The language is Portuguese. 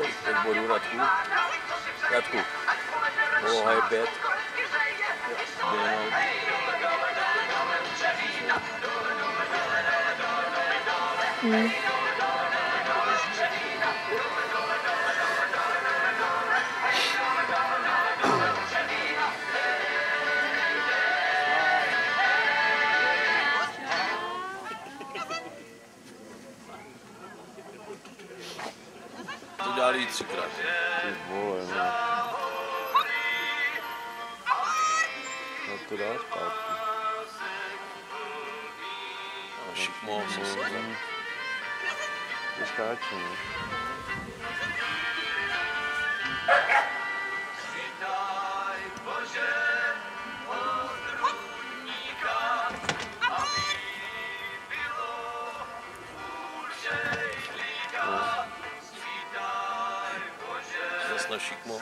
Ik moet nu naartoe. Naartoe. Oh, hij bed. Mm-hmm. To dali třikrát. Ty vole, no. No to dá zpátky. A šikmo, zase. na šikmo.